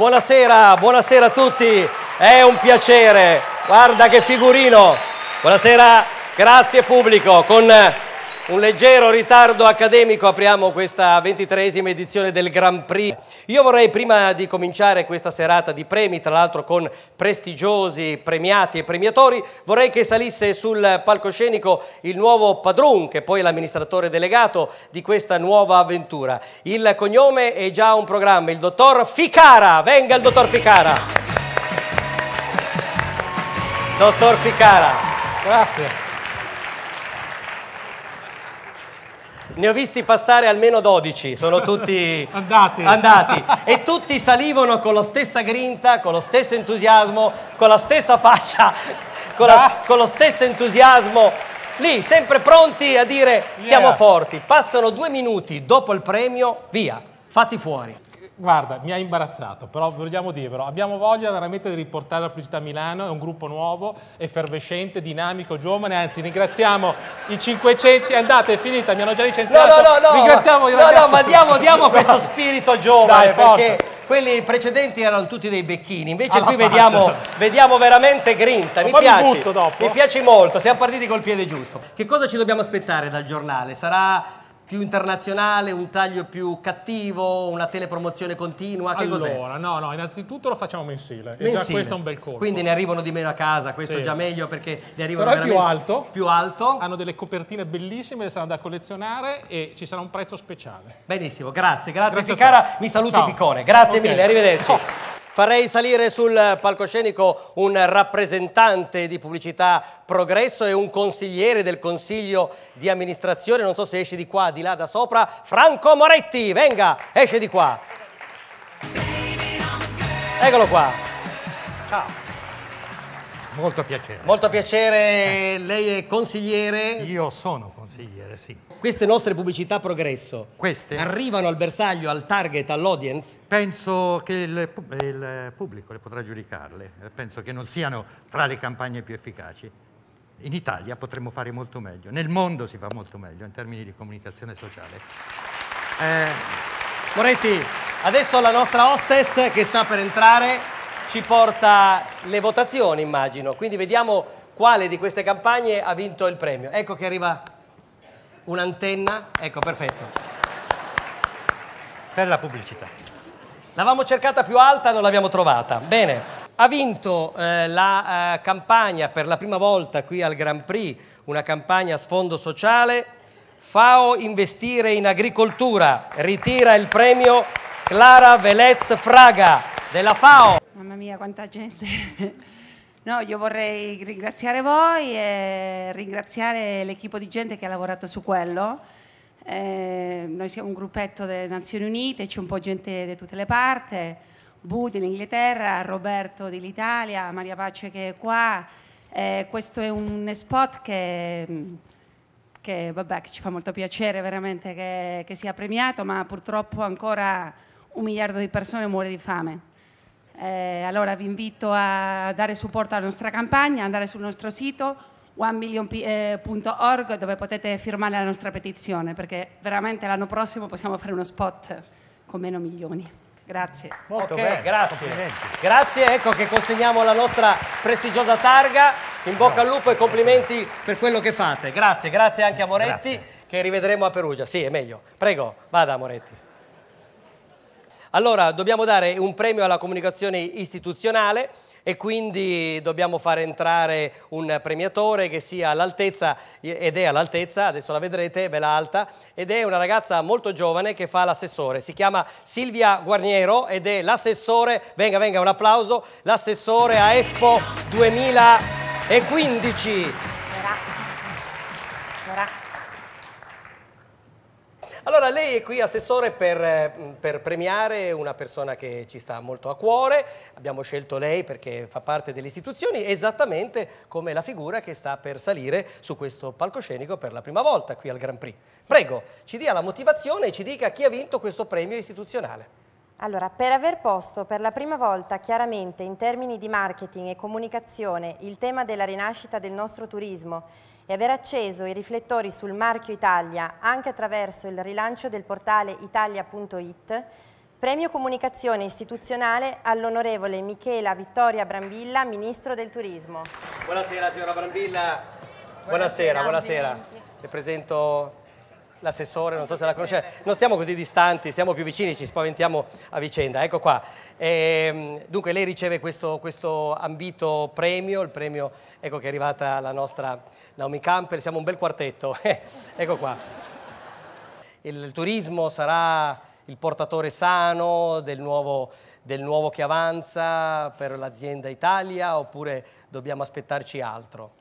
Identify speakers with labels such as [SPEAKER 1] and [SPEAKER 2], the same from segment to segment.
[SPEAKER 1] buonasera, buonasera a tutti. È un piacere. Guarda che figurino. Buonasera, grazie pubblico. Con un leggero ritardo accademico apriamo questa ventitresima edizione del Grand Prix. Io vorrei prima di cominciare questa serata di premi, tra l'altro con prestigiosi premiati e premiatori, vorrei che salisse sul palcoscenico il nuovo padrone, che poi è l'amministratore delegato di questa nuova avventura. Il cognome è già un programma, il dottor Ficara. Venga il dottor Ficara. Dottor Ficara.
[SPEAKER 2] Grazie.
[SPEAKER 1] Ne ho visti passare almeno 12, sono tutti
[SPEAKER 2] andati.
[SPEAKER 1] andati. E tutti salivano con la stessa grinta, con lo stesso entusiasmo, con la stessa faccia, con, la, con lo stesso entusiasmo. Lì, sempre pronti a dire siamo
[SPEAKER 2] Yeah.
[SPEAKER 1] forti. Passano due minuti dopo il premio, via, fatti fuori.
[SPEAKER 2] Guarda, mi ha imbarazzato, però vogliamo dirvelo, abbiamo voglia veramente di riportare la pubblicità a Milano, è un gruppo nuovo, effervescente, dinamico, giovane, anzi ringraziamo i 500, è andata, è finita, mi hanno già
[SPEAKER 1] No,
[SPEAKER 2] licenziato,
[SPEAKER 1] no, no, no.
[SPEAKER 2] ringraziamo i
[SPEAKER 1] no, no,
[SPEAKER 2] ragazzi.
[SPEAKER 1] ma diamo, diamo questo spirito giovane
[SPEAKER 2] Dai, forza.
[SPEAKER 1] perché quelli precedenti erano tutti dei becchini. Invece
[SPEAKER 2] Alla
[SPEAKER 1] qui vediamo, vediamo veramente grinta. Mi
[SPEAKER 2] mi
[SPEAKER 1] piace.
[SPEAKER 2] dopo.
[SPEAKER 1] Mi piace molto. Siamo partiti col piede giusto. Che cosa ci dobbiamo aspettare dal giornale? Sarà più internazionale, un taglio più cattivo, una telepromozione continua? Che cos'è?
[SPEAKER 2] Allora, no, no, innanzitutto lo facciamo mensile, e già
[SPEAKER 1] Mensile.
[SPEAKER 2] questo è un bel colpo.
[SPEAKER 1] Quindi ne arrivano di meno a casa, questo
[SPEAKER 2] Sì.
[SPEAKER 1] è già meglio perché ne arrivano
[SPEAKER 2] Però più alto.
[SPEAKER 1] più alto.
[SPEAKER 2] Hanno delle copertine bellissime, saranno da collezionare e ci sarà un prezzo speciale.
[SPEAKER 1] Benissimo, grazie, grazie,
[SPEAKER 2] Grazie
[SPEAKER 1] Ficara, mi saluti
[SPEAKER 2] Ciao.
[SPEAKER 1] Piccone, grazie
[SPEAKER 2] Ok.
[SPEAKER 1] mille, arrivederci.
[SPEAKER 2] Oh.
[SPEAKER 1] Farei salire sul palcoscenico un rappresentante di pubblicità Progresso e un consigliere del consiglio di amministrazione, non so se esce di qua, di là, da sopra, Franco Moretti, venga, esce di qua. Eccolo qua.
[SPEAKER 3] Molto piacere.
[SPEAKER 1] Molto piacere, lei è consigliere.
[SPEAKER 3] Io sono consigliere, sì.
[SPEAKER 1] Queste nostre pubblicità Progresso
[SPEAKER 3] Queste
[SPEAKER 1] arrivano al bersaglio, al target, all'audience?
[SPEAKER 3] penso che il, il pubblico le potrà giudicarle. Eh, Penso che non siano tra le campagne più efficaci. In Italia potremmo fare molto meglio, nel mondo si fa molto meglio in termini di comunicazione sociale. Eh,
[SPEAKER 1] Moretti, adesso la nostra hostess che sta per entrare ci porta le votazioni, immagino. Quindi vediamo quale di queste campagne ha vinto il premio. Ecco che arriva un'antenna. Ecco, perfetto.
[SPEAKER 3] per la pubblicità.
[SPEAKER 1] L'avevamo cercata più alta, non l'abbiamo trovata. Bene. Ha vinto eh, la eh, campagna per la prima volta qui al Grand Prix, una campagna a sfondo sociale. FAO investire in agricoltura. Ritira il premio Clara Velez Fraga della FAO.
[SPEAKER 4] Mamma mia, quanta gente. No, io vorrei ringraziare voi e ringraziare l'equipo di gente che ha lavorato su quello. Eh, noi siamo un gruppetto delle Nazioni Unite, c'è un po' gente da tutte le parti, Bu dell'Inghilterra, Roberto dell'Italia, Maria Pace che è qua. Eh, questo è un spot che, che, vabbè, che ci fa molto piacere veramente che, che sia premiato, ma purtroppo ancora un miliardo di persone muore di fame. Eh, allora vi invito a dare supporto alla nostra campagna, andare sul nostro sito onemillion.org dove potete firmare la nostra petizione perché veramente l'anno prossimo possiamo fare uno spot con meno milioni. Grazie.
[SPEAKER 3] Molto
[SPEAKER 1] ok,
[SPEAKER 3] bene,
[SPEAKER 1] grazie.
[SPEAKER 3] complimenti.
[SPEAKER 1] Grazie, ecco che consegniamo la nostra prestigiosa targa. In bocca al lupo e complimenti per quello che fate. Grazie, grazie anche a Moretti
[SPEAKER 3] Grazie.
[SPEAKER 1] che rivedremo a Perugia. Sì, è meglio. Prego, vada Moretti. Allora, dobbiamo dare un premio alla comunicazione istituzionale e quindi dobbiamo far entrare un premiatore che sia all'altezza, ed è all'altezza, adesso la vedrete, bella alta, ed è una ragazza molto giovane che fa l'assessore. Si chiama Silvia Guarniero ed è l'assessore, venga, venga, un applauso, l'assessore a Expo 2015. Allora, lei è qui assessore per, eh, per premiare una persona che ci sta molto a cuore. Abbiamo scelto lei perché fa parte delle istituzioni, esattamente come la figura che sta per salire su questo palcoscenico per la prima volta qui al Grand Prix. Prego, ci dia la motivazione e ci dica chi ha vinto questo premio istituzionale.
[SPEAKER 5] Allora, per aver posto per la prima volta chiaramente in termini di marketing e comunicazione il tema della rinascita del nostro turismo e aver acceso i riflettori sul marchio Italia anche attraverso il rilancio del portale italia.it, Premio Comunicazione Istituzionale all'onorevole Michela Vittoria Brambilla, Ministro del Turismo.
[SPEAKER 1] Buonasera signora Brambilla. Buonasera, buonasera. Le presento l'assessore, non so se la conoscete. Non stiamo così distanti, stiamo più vicini, ci spaventiamo a vicenda. Ecco qua. Ehm, dunque lei riceve questo, questo ambito premio, il premio ecco che è arrivata la nostra Naomi Camper, siamo un bel quartetto. ecco qua. Il turismo sarà il portatore sano del nuovo, del nuovo che avanza per l'azienda Italia oppure dobbiamo aspettarci altro?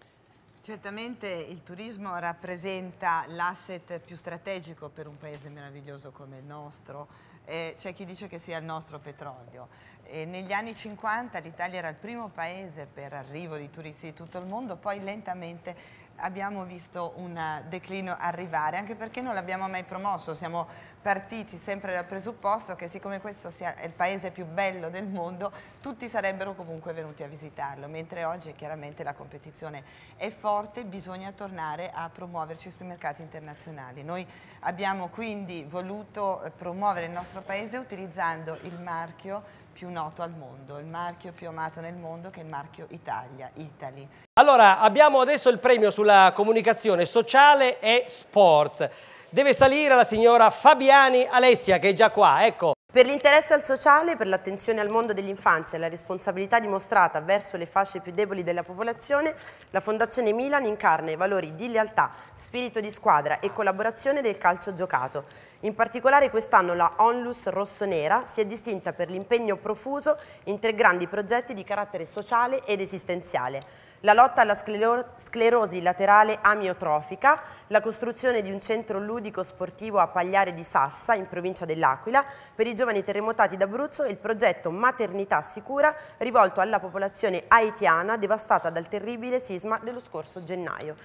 [SPEAKER 6] Certamente il turismo rappresenta l'asset più strategico per un paese meraviglioso come il nostro. Eh, c'è chi dice che sia il nostro petrolio. E negli anni 50 l'Italia era il primo paese per arrivo di turisti di tutto il mondo, poi lentamente abbiamo visto un declino arrivare, anche perché non l'abbiamo mai promosso, siamo partiti sempre dal presupposto che siccome questo sia il paese più bello del mondo, tutti sarebbero comunque venuti a visitarlo, mentre oggi chiaramente la competizione è forte, bisogna tornare a promuoverci sui mercati internazionali. Noi abbiamo quindi voluto promuovere il nostro paese utilizzando il marchio più noto al mondo, il marchio più amato nel mondo che è il marchio Italia, Italy.
[SPEAKER 1] Allora, abbiamo adesso il premio sulla comunicazione sociale e sports. Deve salire la signora Fabiani Alessia che è già qua, ecco.
[SPEAKER 7] Per l'interesse al sociale, per l'attenzione al mondo dell'infanzia e la responsabilità dimostrata verso le fasce più deboli della popolazione, la Fondazione Milan incarna i valori di lealtà, spirito di squadra e collaborazione del calcio giocato. In particolare quest'anno la Onlus Rossonera si è distinta per l'impegno profuso in tre grandi progetti di carattere sociale ed esistenziale la lotta alla sclerosi laterale amiotrofica, la costruzione di un centro ludico sportivo a Pagliare di Sassa, in provincia dell'Aquila, per i giovani terremotati d'Abruzzo e il progetto Maternità Sicura rivolto alla popolazione haitiana devastata dal terribile sisma dello scorso gennaio.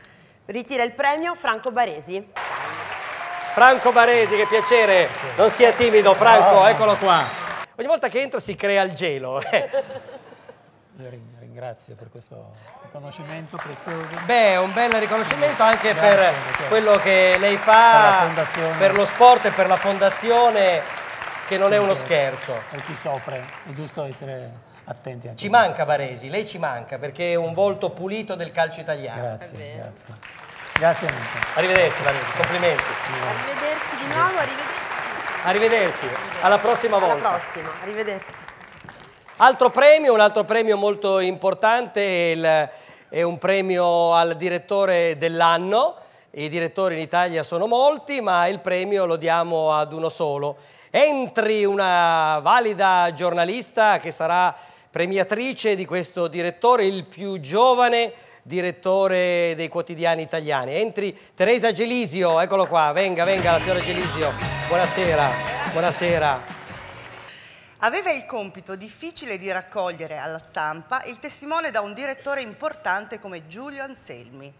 [SPEAKER 7] Ritira il premio Franco Baresi.
[SPEAKER 1] Franco Baresi, che piacere, non sia timido Franco, eccolo qua. Ogni volta che entra si crea il gelo.
[SPEAKER 8] Io ringrazio per questo riconoscimento prezioso.
[SPEAKER 1] Beh, un bel riconoscimento anche Grazie, per certo. quello che lei fa per, per, lo sport e per la fondazione, che non è uno scherzo.
[SPEAKER 8] Per chi soffre, è giusto essere attenti. Anche
[SPEAKER 1] ci manca Baresi, lei ci manca perché è un volto pulito del calcio italiano.
[SPEAKER 8] Grazie, grazie. Grazie
[SPEAKER 1] amico. Arrivederci Baresi, complimenti.
[SPEAKER 7] Arrivederci di nuovo, arrivederci.
[SPEAKER 1] Arrivederci, alla prossima volta.
[SPEAKER 7] Alla prossima, arrivederci.
[SPEAKER 1] Altro premio, un altro premio molto importante è, il, è un premio al direttore dell'anno. I direttori in Italia sono molti, ma il premio lo diamo ad uno solo. Entri una valida giornalista che sarà premiatrice di questo direttore, il più giovane direttore dei quotidiani italiani. Entri Teresa Gelisio, eccolo qua, venga, venga la signora Gelisio. Buonasera, buonasera
[SPEAKER 9] aveva il compito difficile di raccogliere alla stampa il testimone da un direttore importante come Giulio Anselmi,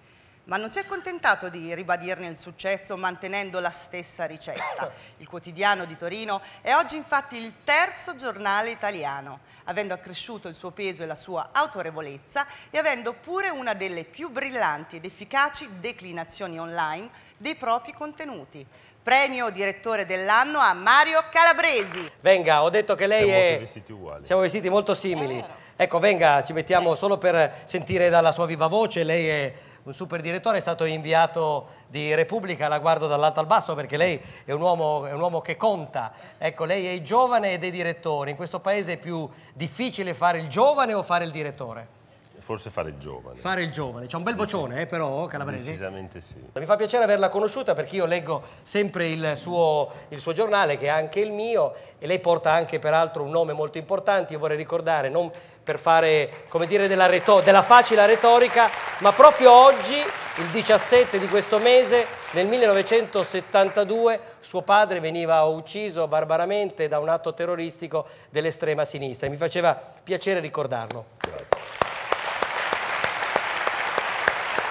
[SPEAKER 9] ma non si è accontentato di ribadirne il successo mantenendo la stessa ricetta. Il quotidiano di Torino è oggi infatti il terzo giornale italiano, avendo accresciuto il suo peso e la sua autorevolezza e avendo pure una delle più brillanti ed efficaci declinazioni online dei propri contenuti, Premio direttore dell'anno a Mario Calabresi.
[SPEAKER 1] Venga, ho detto che lei
[SPEAKER 10] Siamo
[SPEAKER 1] è...
[SPEAKER 10] vestiti uguali.
[SPEAKER 1] Siamo vestiti molto simili. Ecco, venga, ci mettiamo solo per sentire dalla sua viva voce. Lei è un super direttore, è stato inviato di Repubblica, la guardo dall'alto al basso perché lei è un, uomo, è un uomo che conta. Ecco, lei è giovane ed è direttore. In questo paese è più difficile fare il giovane o fare il direttore?
[SPEAKER 10] Forse fare il giovane.
[SPEAKER 1] Fare il giovane, c'è un bel vocione eh, però Calabresi.
[SPEAKER 10] Decisamente sì.
[SPEAKER 1] Mi fa piacere averla conosciuta perché io leggo sempre il suo, il suo giornale che è anche il mio e lei porta anche peraltro un nome molto importante, io vorrei ricordare, non per fare come dire della, della facile retorica, ma proprio oggi, il 17 di questo mese, nel 1972, suo padre veniva ucciso barbaramente da un atto terroristico dell'estrema sinistra e mi faceva piacere ricordarlo.
[SPEAKER 10] Grazie.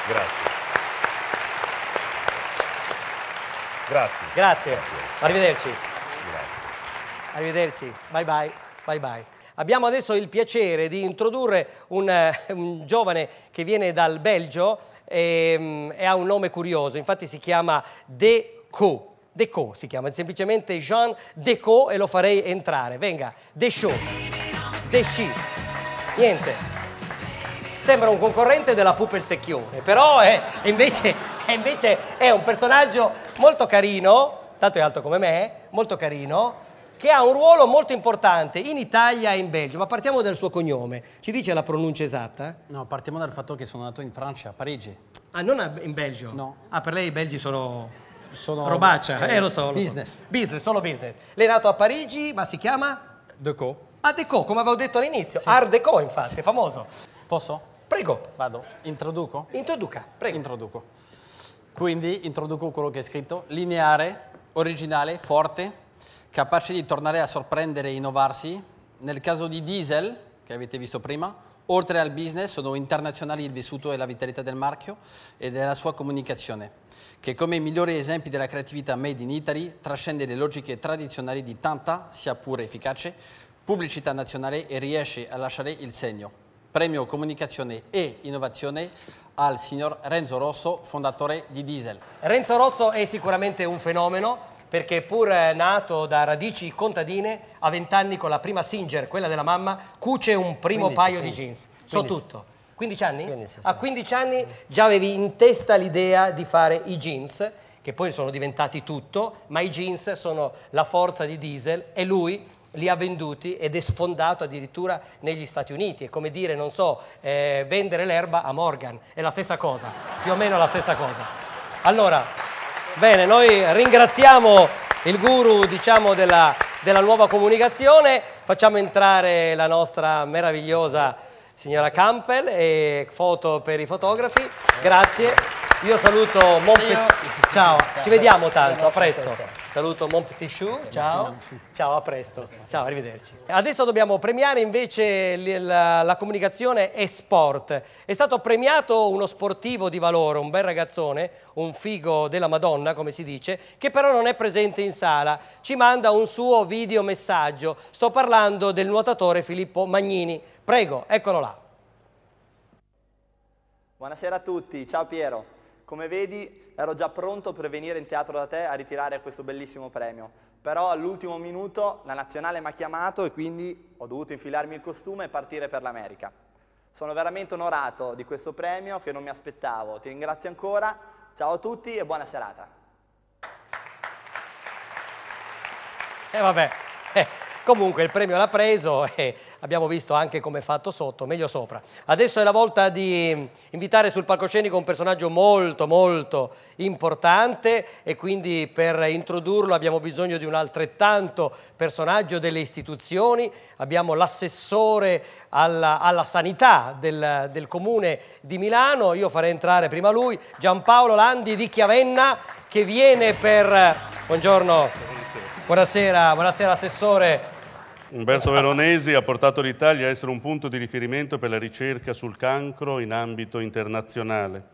[SPEAKER 10] Grazie. Grazie.
[SPEAKER 1] Grazie. Arrivederci.
[SPEAKER 10] Grazie.
[SPEAKER 1] Arrivederci. Bye bye. Bye bye. Abbiamo adesso il piacere di introdurre un, un giovane che viene dal Belgio e, e, ha un nome curioso, infatti si chiama De Co. Deco si chiama, semplicemente Jean Deco e lo farei entrare. Venga, Deschaux, Desci, niente. Sembra un concorrente della Pupa il Secchione, però è, invece, è invece è un personaggio molto carino, tanto è alto come me, molto carino, che ha un ruolo molto importante in Italia e in Belgio. Ma partiamo dal suo cognome. Ci dice la pronuncia esatta?
[SPEAKER 11] No, partiamo dal fatto che sono nato in Francia, a Parigi.
[SPEAKER 1] Ah, non in Belgio?
[SPEAKER 11] No.
[SPEAKER 1] Ah, per lei i belgi sono...
[SPEAKER 11] Sono
[SPEAKER 1] Robaccia, eh, lo so, lo so.
[SPEAKER 11] business.
[SPEAKER 1] Business, solo business. Lei è nato a Parigi, ma si chiama?
[SPEAKER 11] Deco.
[SPEAKER 1] Art Deco, come avevo detto all'inizio. Art Deco, infatti, è famoso.
[SPEAKER 11] Posso?
[SPEAKER 1] Prego,
[SPEAKER 11] Vado. Introduco?
[SPEAKER 1] introduca, prego.
[SPEAKER 11] Introduco. Quindi introduco quello che è scritto. Lineare, originale, forte, capace di tornare a sorprendere e innovarsi. Nel caso di Diesel, che avete visto prima, oltre al business sono internazionali il vissuto e la vitalità del marchio e della sua comunicazione, che come migliori esempi della creatività made in Italy trascende le logiche tradizionali di tanta, sia pure efficace, pubblicità nazionale e riesce a lasciare il segno. Premio Comunicazione e Innovazione al signor Renzo Rosso, fondatore di Diesel.
[SPEAKER 1] Renzo Rosso è sicuramente un fenomeno perché pur nato da radici contadine, a 20 anni con la prima Singer, quella della mamma, cuce un primo
[SPEAKER 11] 15,
[SPEAKER 1] paio
[SPEAKER 11] 15.
[SPEAKER 1] di jeans. So
[SPEAKER 11] 15.
[SPEAKER 1] tutto. 15 anni?
[SPEAKER 11] 15, sì.
[SPEAKER 1] A 15 anni già avevi in testa l'idea di fare i jeans, che poi sono diventati tutto, ma i jeans sono la forza di Diesel e lui li ha venduti ed è sfondato addirittura negli Stati Uniti. È come dire, non so, eh, vendere l'erba a Morgan, è la stessa cosa, più o meno la stessa cosa. Allora, bene, noi ringraziamo il guru, diciamo, della, della nuova comunicazione, facciamo entrare la nostra meravigliosa signora Campbell e foto per i fotografi. Grazie. Io saluto Montpe- Ciao, ci vediamo tanto, a presto. Saluto Mon Petit Chou, ciao. Ciao, a presto. Ciao, arrivederci. Adesso dobbiamo premiare invece la, la comunicazione e sport. È stato premiato uno sportivo di valore, un bel ragazzone, un figo della Madonna, come si dice, che però non è presente in sala. Ci manda un suo videomessaggio. Sto parlando del nuotatore Filippo Magnini. Prego, eccolo là.
[SPEAKER 12] Buonasera a tutti, ciao Piero. Come vedi ero già pronto per venire in teatro da te a ritirare questo bellissimo premio, però all'ultimo minuto la nazionale mi ha chiamato e quindi ho dovuto infilarmi il costume e partire per l'America. Sono veramente onorato di questo premio che non mi aspettavo. Ti ringrazio ancora, ciao a tutti e buona serata.
[SPEAKER 1] E vabbè, eh, comunque il premio l'ha preso e abbiamo visto anche come è fatto sotto, meglio sopra. Adesso è la volta di invitare sul palcoscenico un personaggio molto molto importante e quindi per introdurlo abbiamo bisogno di un altrettanto personaggio delle istituzioni. Abbiamo l'assessore alla, alla sanità del, del comune di Milano, io farei entrare prima lui, Giampaolo Landi di Chiavenna che viene per... Buongiorno. Buonasera, buonasera Assessore.
[SPEAKER 10] Umberto Veronesi ha portato l'Italia a essere un punto di riferimento per la ricerca sul cancro in ambito internazionale.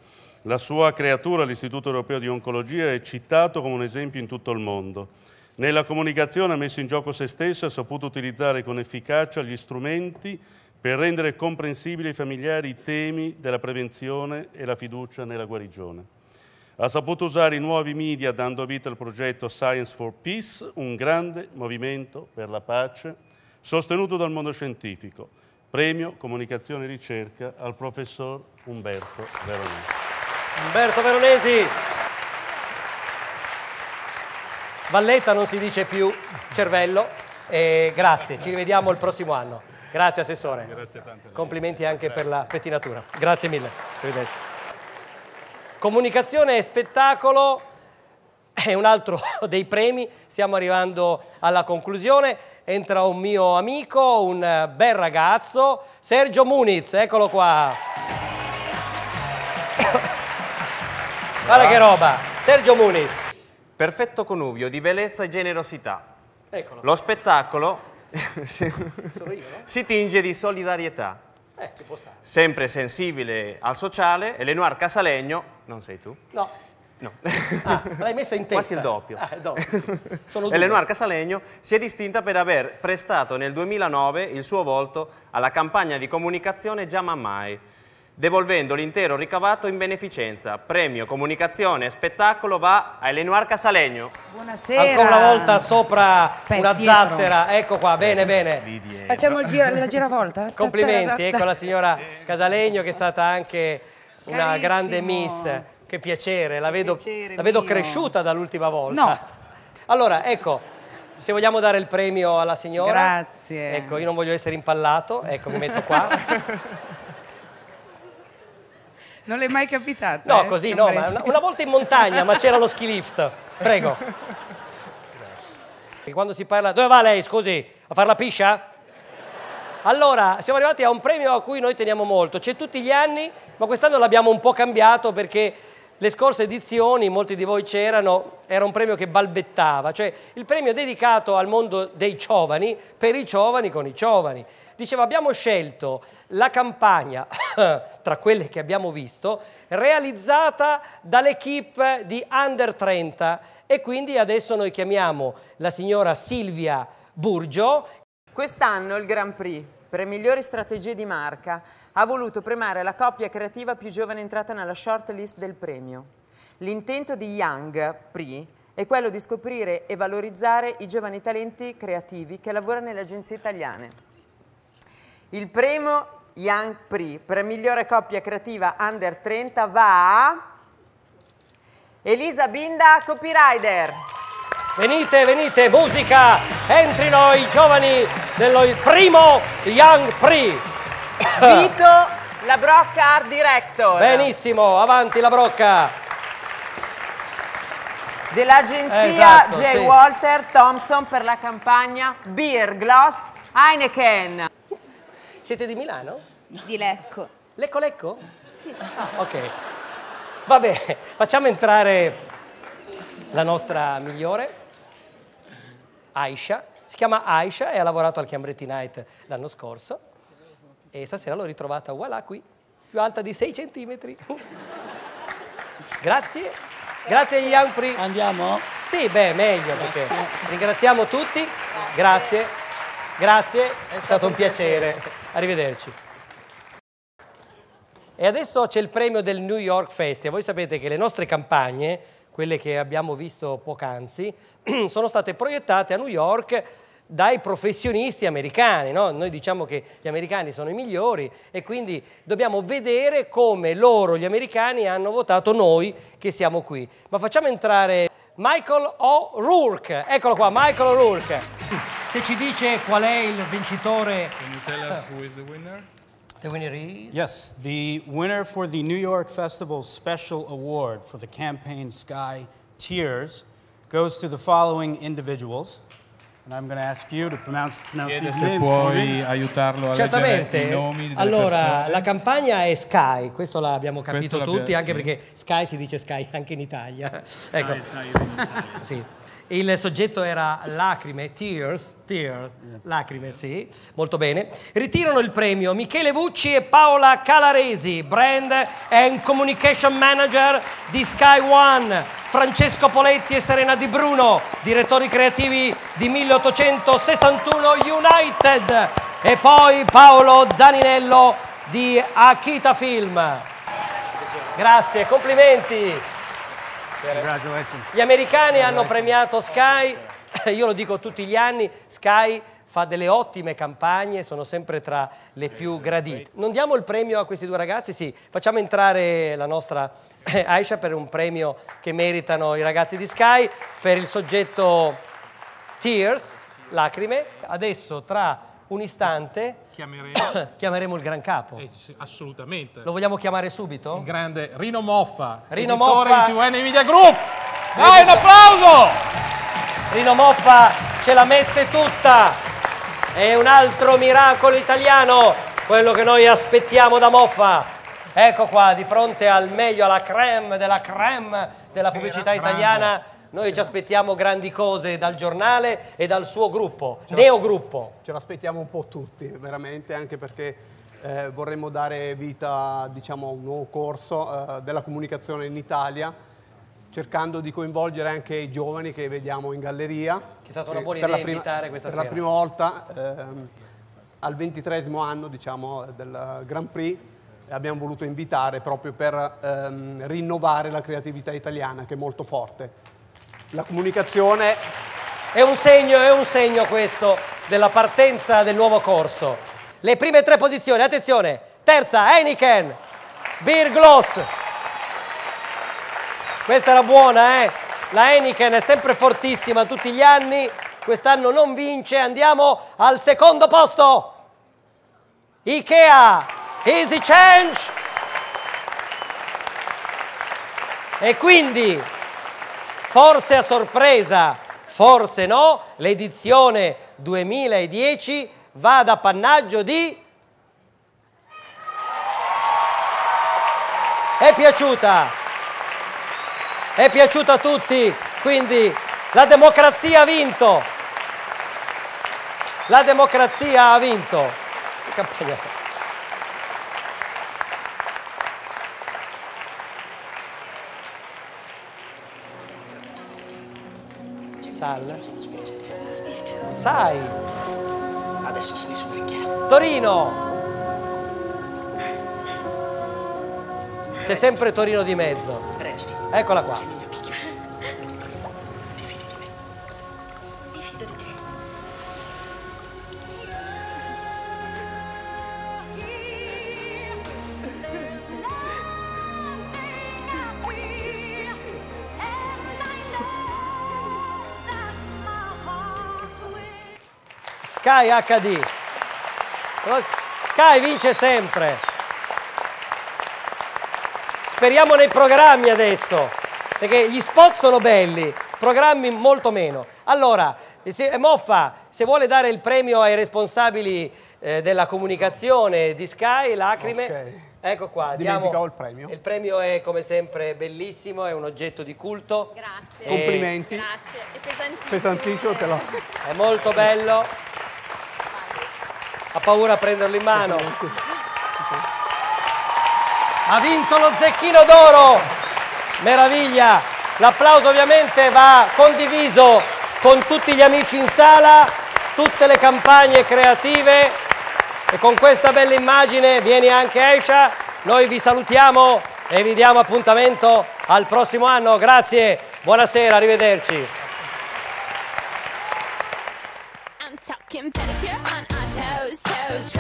[SPEAKER 10] La sua creatura, l'Istituto Europeo di Oncologia, è citato come un esempio in tutto il mondo. Nella comunicazione ha messo in gioco se stesso e ha saputo utilizzare con efficacia gli strumenti per rendere comprensibili ai familiari i temi della prevenzione e la fiducia nella guarigione. Ha saputo usare i nuovi media dando vita al progetto Science for Peace, un grande movimento per la pace, sostenuto dal mondo scientifico. Premio Comunicazione e Ricerca al professor Umberto Veronesi.
[SPEAKER 1] Umberto Veronesi. Valletta non si dice più cervello. E grazie, ci rivediamo il prossimo anno. Grazie Assessore.
[SPEAKER 10] Grazie tante.
[SPEAKER 1] Complimenti anche per la pettinatura. Grazie mille. Arrivederci. Comunicazione e spettacolo è un altro dei premi. Stiamo arrivando alla conclusione. Entra un mio amico, un bel ragazzo, Sergio Muniz, eccolo qua. Guarda che roba, Sergio Muniz.
[SPEAKER 13] Perfetto connubio di bellezza e generosità.
[SPEAKER 1] Eccolo.
[SPEAKER 13] Lo spettacolo si,
[SPEAKER 1] Sono io, no?
[SPEAKER 13] si tinge di solidarietà.
[SPEAKER 1] Eh, ci può stare.
[SPEAKER 13] Sempre sensibile al sociale, Elenoir Casalegno, non sei tu?
[SPEAKER 1] No.
[SPEAKER 13] No.
[SPEAKER 1] Ah, l'hai messa in testa.
[SPEAKER 13] Quasi il doppio.
[SPEAKER 1] Ah, il doppio, sì. Sono due.
[SPEAKER 13] Elenoir Casalegno si è distinta per aver prestato nel 2009 il suo volto alla campagna di comunicazione Già Mai, devolvendo l'intero ricavato in beneficenza. Premio comunicazione e spettacolo va a Elenoir Casalegno.
[SPEAKER 4] Buonasera.
[SPEAKER 1] Ancora una volta sopra
[SPEAKER 4] Aspetta,
[SPEAKER 1] una
[SPEAKER 4] dietro.
[SPEAKER 1] zattera. Ecco qua, bene, bene.
[SPEAKER 4] Facciamo il giro, la giravolta?
[SPEAKER 1] Complimenti, ecco la signora Casalegno che è stata anche una
[SPEAKER 4] Carissimo.
[SPEAKER 1] grande miss. Che piacere, la vedo, la vedo cresciuta dall'ultima volta.
[SPEAKER 4] No.
[SPEAKER 1] Allora, ecco, se vogliamo dare il premio alla signora.
[SPEAKER 4] Grazie.
[SPEAKER 1] Ecco, io non voglio essere impallato, ecco, mi metto qua.
[SPEAKER 4] Non le è mai capitato?
[SPEAKER 1] No,
[SPEAKER 4] eh?
[SPEAKER 1] così no, una, una volta in montagna, ma c'era lo ski lift. Prego. E quando si parla... Dove va lei, scusi? A fare la piscia? Allora, siamo arrivati a un premio a cui noi teniamo molto. C'è tutti gli anni, ma quest'anno l'abbiamo un po' cambiato perché le scorse edizioni, molti di voi c'erano, era un premio che balbettava, cioè il premio dedicato al mondo dei giovani, per i giovani con i giovani. Diceva, abbiamo scelto la campagna, tra quelle che abbiamo visto, realizzata dall'equipe di Under 30 e quindi adesso noi chiamiamo la signora Silvia Burgio,
[SPEAKER 14] Quest'anno il Grand Prix, per migliori strategie di marca, ha voluto premiare la coppia creativa più giovane entrata nella short list del premio. L'intento di Young Prix è quello di scoprire e valorizzare i giovani talenti creativi che lavorano nelle agenzie italiane. Il premio Young Prix per migliore coppia creativa under 30 va a Elisa Binda, copywriter.
[SPEAKER 1] Venite, venite, musica, entrino i giovani dello primo Young Prix.
[SPEAKER 14] Vito La Brocca Art Director.
[SPEAKER 1] Benissimo, avanti la brocca.
[SPEAKER 14] Dell'agenzia
[SPEAKER 1] Esatto,
[SPEAKER 14] J.
[SPEAKER 1] sì.
[SPEAKER 14] Walter Thompson per la campagna Beer Gloss Heineken.
[SPEAKER 1] Siete di Milano?
[SPEAKER 15] Di Lecco.
[SPEAKER 1] Lecco Lecco? Sì. ok. Vabbè, facciamo entrare la nostra migliore, Aisha. Si chiama Aisha e ha lavorato al Chiambretti Night l'anno scorso. E stasera l'ho ritrovata, voilà qui, più alta di 6 centimetri. Grazie. Grazie agli Young Prix.
[SPEAKER 8] Andiamo?
[SPEAKER 1] Sì, beh, meglio perché ringraziamo tutti. Grazie. Grazie, è stato un piacere. Arrivederci. E adesso c'è il premio del New York Festival. Voi sapete che le nostre campagne, quelle che abbiamo visto poc'anzi, sono state proiettate a New York dai professionisti americani. no? Noi diciamo che gli americani sono i migliori e quindi dobbiamo vedere come loro, gli americani, hanno votato noi che siamo qui. Ma facciamo entrare Michael O'Rourke. Eccolo qua, Michael O'Rourke. Se ci dice qual è il vincitore...
[SPEAKER 16] Can you tell us who is the winner?
[SPEAKER 1] The winner is...
[SPEAKER 17] Yes, the winner for the New York Festival's special award for the campaign Sky Tears goes to the following individuals. Pronounce, pronounce
[SPEAKER 16] se puoi aiutarlo a
[SPEAKER 1] Certamente.
[SPEAKER 16] leggere i nomi delle
[SPEAKER 1] Allora,
[SPEAKER 16] persone.
[SPEAKER 1] la campagna è Sky, questo l'abbiamo capito
[SPEAKER 16] Questo l'abbiamo-
[SPEAKER 1] tutti, anche
[SPEAKER 16] sì.
[SPEAKER 1] perché Sky si dice Sky anche in Italia. ecco.
[SPEAKER 17] Sky in Italia.
[SPEAKER 1] Sì. Il soggetto era lacrime, tears, tears, lacrime, sì, molto bene. Ritirano il premio Michele Vucci e Paola Calaresi, brand and communication manager di Sky One, Francesco Poletti e Serena Di Bruno, direttori creativi di 1861 United e poi Paolo Zaninello di Akita Film. Grazie, complimenti. Gli americani hanno premiato Sky, io lo dico tutti gli anni, Sky fa delle ottime campagne, sono sempre tra le più gradite. Non diamo il premio a questi due ragazzi? Sì, facciamo entrare la nostra Aisha per un premio che meritano i ragazzi di Sky per il soggetto Tears, lacrime. Adesso tra un istante
[SPEAKER 2] Chiameremo.
[SPEAKER 1] chiameremo il gran capo.
[SPEAKER 2] Eh, assolutamente.
[SPEAKER 1] Lo vogliamo chiamare subito?
[SPEAKER 2] Il grande Rino Moffa.
[SPEAKER 1] Rino Moffa.
[SPEAKER 2] di TVN Media Group. Dai, un applauso!
[SPEAKER 1] Rino Moffa ce la mette tutta. È un altro miracolo italiano, quello che noi aspettiamo da Moffa. Ecco qua, di fronte al meglio, alla creme della creme della pubblicità italiana, noi ci aspettiamo grandi cose dal giornale e dal suo gruppo, Neogruppo.
[SPEAKER 18] Ce l'aspettiamo un po' tutti, veramente, anche perché eh, vorremmo dare vita diciamo, a un nuovo corso eh, della comunicazione in Italia, cercando di coinvolgere anche i giovani che vediamo in galleria.
[SPEAKER 1] Che è stata una buona
[SPEAKER 18] per
[SPEAKER 1] idea
[SPEAKER 18] prima-
[SPEAKER 1] invitare questa
[SPEAKER 18] per
[SPEAKER 1] sera.
[SPEAKER 18] la prima volta, ehm, al ventitresimo anno diciamo, del Grand Prix, abbiamo voluto invitare proprio per ehm, rinnovare la creatività italiana che è molto forte. La comunicazione
[SPEAKER 1] È un segno, è un segno questo della partenza del nuovo corso. Le prime tre posizioni, attenzione, terza Heineken, Beer Gloss. Questa era buona, eh? La Heineken è sempre fortissima tutti gli anni, quest'anno non vince, andiamo al secondo posto. Ikea, Easy Change. E quindi, forse a sorpresa, forse no, l'edizione 2010 va ad appannaggio di... È piaciuta? È piaciuta a tutti? Quindi la democrazia ha vinto. La democrazia ha vinto. Che Sal? Sai.
[SPEAKER 15] Adesso se li sono
[SPEAKER 1] Torino. C'è sempre Torino di mezzo. Eccola qua. Sky HD. Sky vince sempre. Speriamo nei programmi adesso, perché gli spot sono belli, programmi molto meno. Allora, se, Moffa, se vuole dare il premio ai responsabili eh, della comunicazione di Sky, Lacrime,
[SPEAKER 18] Ok.
[SPEAKER 1] ecco qua.
[SPEAKER 18] Dimenticavo
[SPEAKER 1] diamo-
[SPEAKER 18] il premio.
[SPEAKER 1] Il premio è come sempre bellissimo, è un oggetto di culto.
[SPEAKER 19] Grazie.
[SPEAKER 18] Complimenti.
[SPEAKER 19] Grazie. È pesantissimo.
[SPEAKER 18] pesantissimo, te lo...
[SPEAKER 1] È molto bello. Ha paura a prenderlo in mano. Ha vinto lo zecchino d'oro. Meraviglia. L'applauso ovviamente va condiviso con tutti gli amici in sala, tutte le campagne creative e con questa bella immagine vieni anche Aisha. Noi vi salutiamo e vi diamo appuntamento al prossimo anno. Grazie, buonasera, arrivederci.
[SPEAKER 19] was